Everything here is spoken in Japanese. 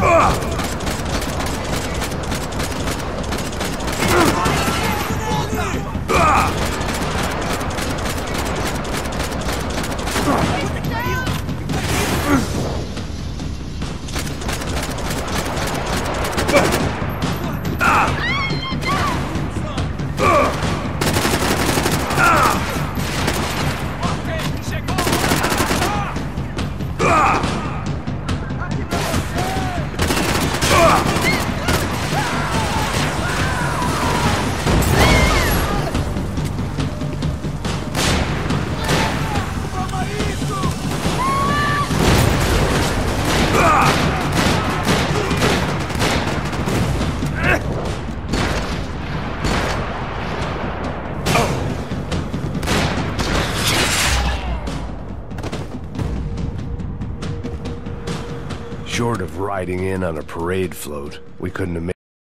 Ah! Short of riding in on a parade float, we couldn't have made